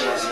Jazzy.